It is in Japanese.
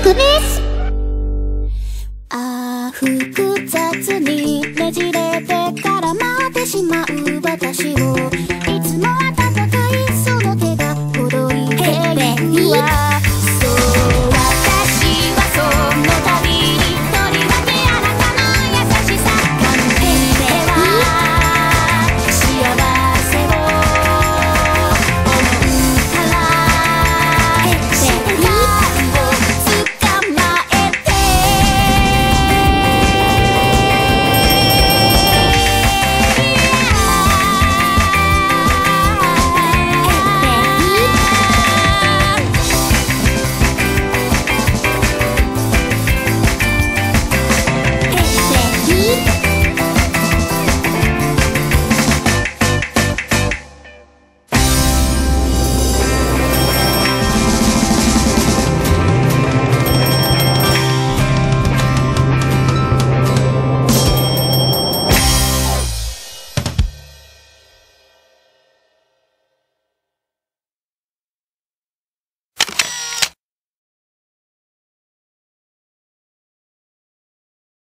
あです。あ複雑に